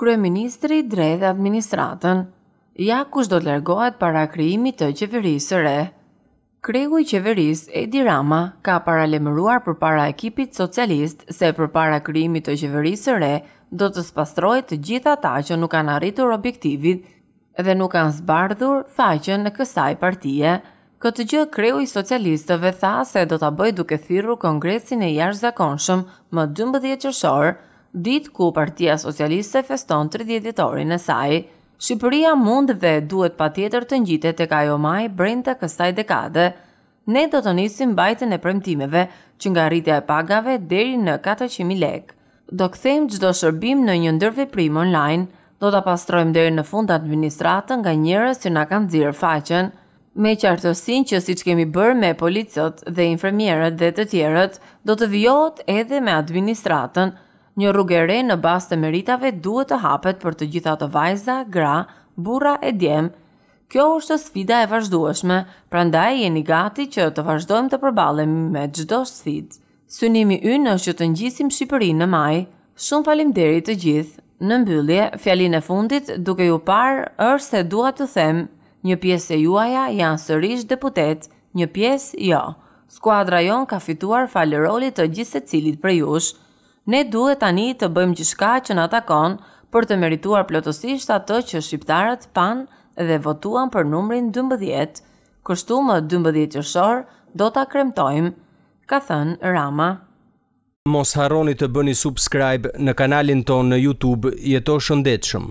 Kryeministri dredh administratën. Ja kush do të largohet para krijimit të qeverisë së re. Kreu i qeverisë, Edi Rama, ka paralajmëruar përpara ekipit socialist se përpara krijimit të qeverisë së re do të spastrohen të gjithë ata që nuk kanë arritur objektivin dhe nuk kanë zbardhur faqen e kësaj partie. Këtë gjë kreu i socialistëve tha se do ta bëjë duke thirrur kongresin e jashtëzakonshëm më 12 qershor, ditë ku Partia Socialiste feston 30 vjetorin e saj. Shqipëria mund dhe duhet patjetër të ngjitet tek ajo majë brenda kësaj dekade, Ne do të nisim mbajtjen e premtimeve, që nga rritja e pagave deri në 400.000 lekë. Do kthejmë çdo shërbim në një ndërveprim online. Do ta pastrojmë deri në fund administratën nga njerëz që na kanë nxirë faqen. Me qartësinë që siç kemi bërë me policët dhe infermierët dhe të tjerët, do të vijohet edhe me administratën. Një rrugë e re në bazë të meritave duhet të hapet për të gjithë ato vajza, gra, burra e djem. Kjo është sfida e vazhdueshme, prandaj jeni gati që të vazhdojmë të përballemi me çdo sfidë. Synimi ynë është që të ngjisim Shqipërinë në majë. Shumë faleminderit të gjithë. Në mbyllje, fjalinë e fundit duke ju parë është se dua t'ju them, një pjesë e juaja janë sërish deputetë, një pjesë jo. Skuadra jonë ka fituar falë rolit të gjithsecilit prej jush. Ne duhet tani të bëjmë gjithçka që na takon për të merituar plotësisht atë që shqiptarët panë dhe votuan për numrin dymbëdhjetë, kështu më dymbëdhjetë qershor do ta kremtojmë, ka thënë Rama. Mos harroni të bëni subscribe në kanalin tonë në youtube jeto shëndetshëm.